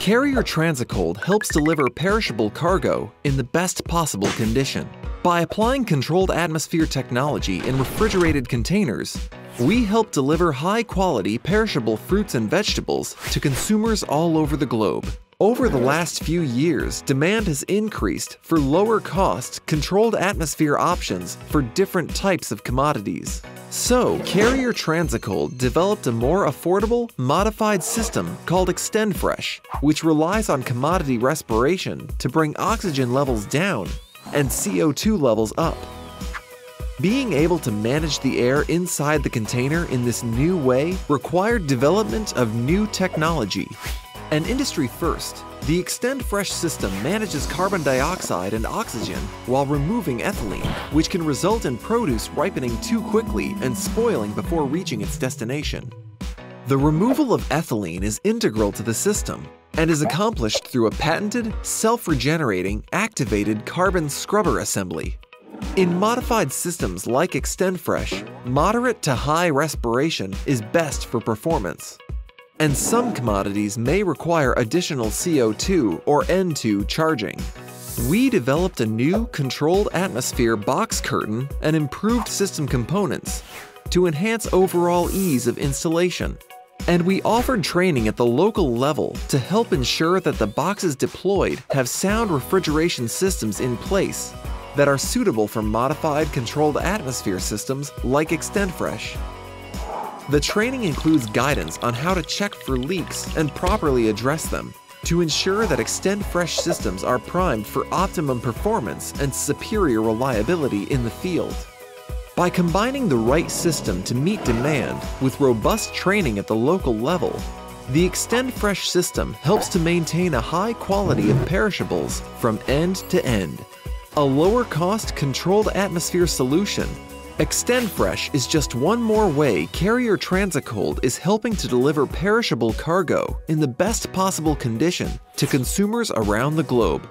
Carrier Transicold helps deliver perishable cargo in the best possible condition. By applying controlled atmosphere technology in refrigerated containers, we help deliver high-quality perishable fruits and vegetables to consumers all over the globe. Over the last few years, demand has increased for lower-cost, controlled atmosphere options for different types of commodities. So, Carrier Transicold developed a more affordable, modified system called XtendFresh, which relies on commodity respiration to bring oxygen levels down and CO2 levels up. Being able to manage the air inside the container in this new way required development of new technology. An industry first, the XtendFresh system manages carbon dioxide and oxygen while removing ethylene, which can result in produce ripening too quickly and spoiling before reaching its destination. The removal of ethylene is integral to the system and is accomplished through a patented, self-regenerating, activated carbon scrubber assembly. In modified systems like XtendFresh, moderate to high respiration is best for performance. And some commodities may require additional CO2 or N2 charging. We developed a new controlled atmosphere box curtain and improved system components to enhance overall ease of installation. And we offered training at the local level to help ensure that the boxes deployed have sound refrigeration systems in place that are suitable for modified controlled atmosphere systems like XtendFresh. The training includes guidance on how to check for leaks and properly address them to ensure that XtendFresh systems are primed for optimum performance and superior reliability in the field. By combining the right system to meet demand with robust training at the local level, the XtendFresh system helps to maintain a high quality of perishables from end to end. A lower cost controlled atmosphere solution, XtendFresh is just one more way Carrier Transicold is helping to deliver perishable cargo in the best possible condition to consumers around the globe.